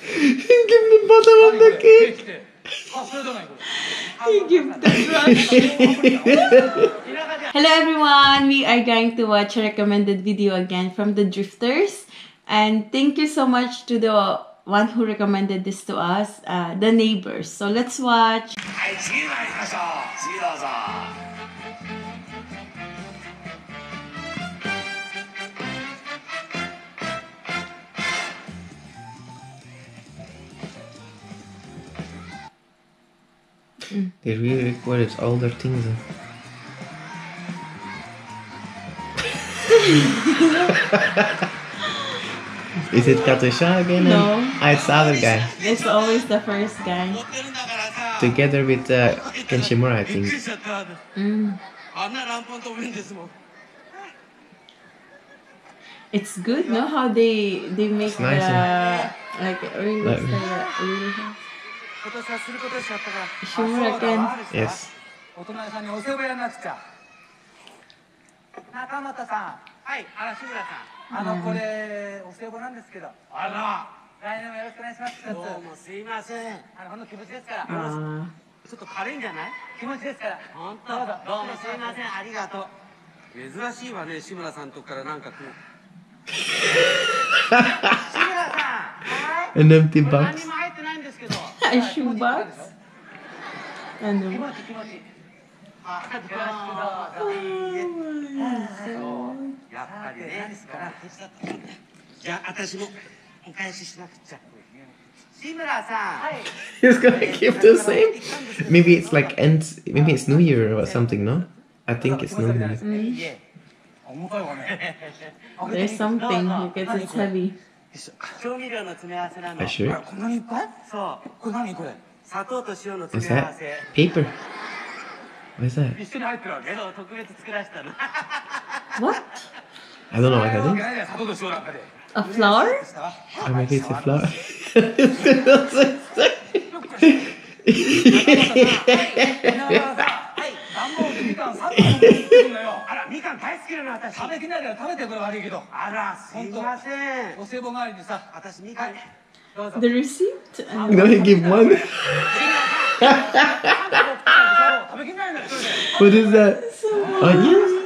He's giving the butter on the cake. he gave the Hello everyone! We are going to watch a recommended video again from the Drifters. And thank you so much to the one who recommended this to us, uh, the neighbors. So let's watch. they really requires older things. Is it Katusha again? No. Ah, it's the other guy. It's always the first guy. Together with uh, Ken Shimura, I think. Mm. It's good, no? How they they make nice the and... like, like, like 志村けんあそうだ。わ Yes. お隣さんにお世話になっちゃ中俣さはい。あら志村さん。ん。あのこれお歳暮なんですけど。あら。来年もよろしくお願いします。どうもすいません。あのほんの気持ちですから。uh, ちょっと軽いんじゃない？気持ちですから。本当。どうもすいません。ありがとう。珍しいわね志村さんとこからなんか来る 志村さん。はい An empty box. a shoebox. And 気 then, 持ち気持ちあどうぞoh いいえ my god. やっぱりねじゃあ私もお返ししなくちゃ志村さん He's gonna keep the same. Maybe it's like ends. Maybe it's New Year or something. No, I think it's New Year. いえ重たいわね There's something because it's heavy. 調味料の詰め合わせなの you sure? こんなにいっぱいそうこれ何これ砂糖と塩の詰め合わせ paper? What is that? 一緒に入ってるわけそう特別作らせたの What? I don't know あ what that け is. 砂糖と塩なんかで A flower? Or maybe it's a flower. はい段ボールでみかん3本持ってきてるのよあらみかん大好きなの私食べきないから食べてこれ悪いけどあらすいませんお歳暮代わりにさ私みかんどうぞ The receipt? Uh, no, he give one. 食べきないのよそれで What is that? Onions?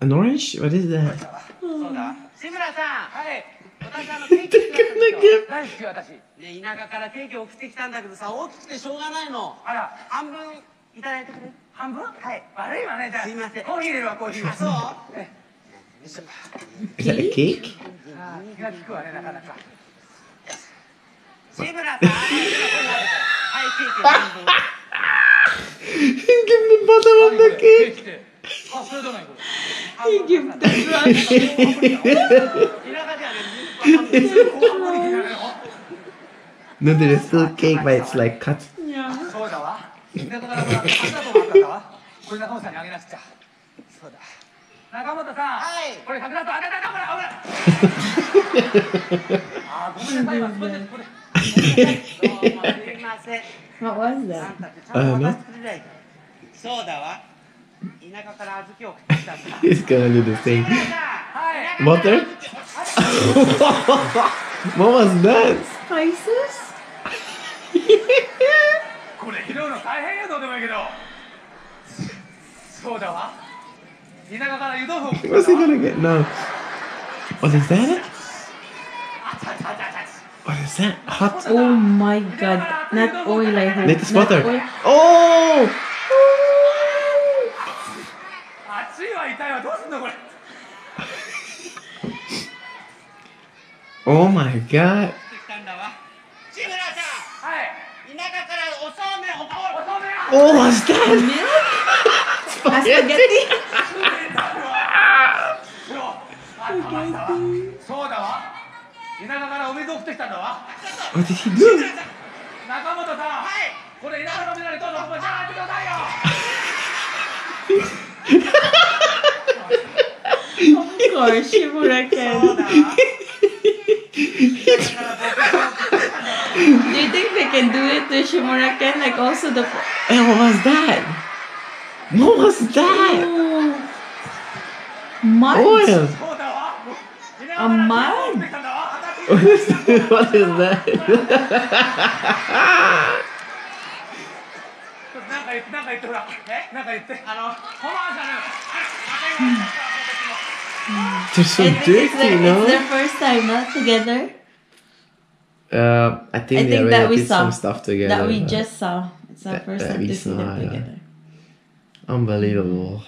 An orange? What is that? そうだ志村さんはい私あのケーキ作ったんですよ大好き私ね田舎からケーキを送ってきたんだけどさ大きくてしょうがないのあら半分いただいてくれる 半分はい悪いわねじゃあすいませんコーヒー入れるわコーヒーあそうえ Is that a cake? あー気が利くわねなかなか志村さんはいケーキ半分 Give me bottom of the ケー cake. キってあそれどうなんこれ he give the brush. 田舎じゃね No, there is still cake, but it's like cut. Yeah. そうだわだからほらあったと思ったんだわこれ中本さんにあげなくちゃそうだ中本さんはいこれ桜とあれだだほら危ないあーごめんなさいわすいませんこれどうもすいません What was あん that? たってちゃんと渡してくれないそうだわ田舎から小豆を送ってきたんだ He's gonna do the same. はい Water? what was that? Spices? これ拾うの大変やどうでもいいけどそうだわ田舎から湯豆腐を What's き he たわ gonna get now? What is that? What is that? Hot Oh my god. Not oil, I hope. Not butter. oil. Oh! 熱いわ痛いわどうすんのこれ Oh my god. おお、マジで？そうだわ。稲。本さん。これ稲田のメダど、だよ。これ志村けん。do it to Shimura Ken? Like also the. Hey, what was that? What was that? Oh. Mud. Oil. そうだわ稲あ村ま持ってきたんだわ畑 what is that? なんか言ってなんか言ってほらえなんか言ってあのコマーシャルあわかりました They're so I think it's, dirty, their, no? it's their first time not together. Uh, I think I think that we did saw. some stuff together. That we just saw. It's our first time to see them together. Unbelievable.